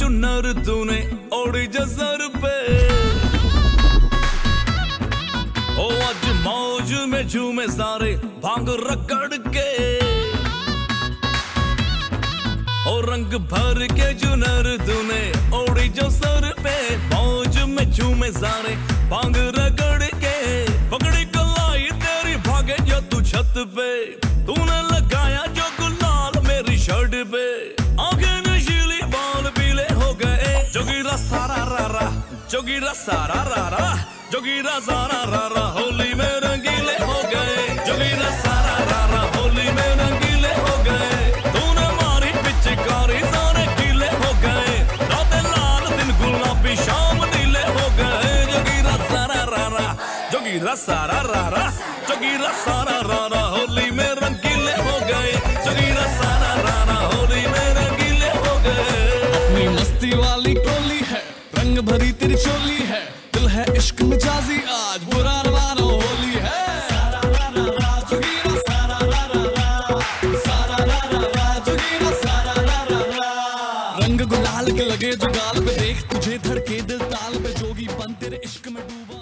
जुनर तूने ओड़ी जसर पे। ओ, आज मौज में झूमे सारे भाँग रगड़ के। और रंग भर के जुनर तूने ओड़ी जो सर पे। मौज में झूमे सारे भाँग रगड़ के। पकड़ी कलाई तेरी भागे जो तू छत पे। तूने लगाया जोगीरा सारा रा रा जोगीरा सारा रा रा होली में रंगीले हो गए। जोगीरा सारा रा रा होली में रंगीले हो गए। तूने मारी पिचकारी, सारे गीले हो गए। रातें लाल दिन, गुलाबी शाम नीले हो गए। जोगीरा सारा रा रा जोगीरा सारा रा रा जोगीरा सारा रा रा होली में रंगीले हो गए। जोगीरा सारा रा रा। होली में रंगीले हो गए। अपनी मस्ती वाली भरी तेरी चोली है। दिल है इश्क मिजाजी, आज बुरा होली है। रंग गुलाल के लगे जुगाल पे, देख तुझे धड़के दिल ताल पे, जोगी बन तेरे इश्क में डूबा।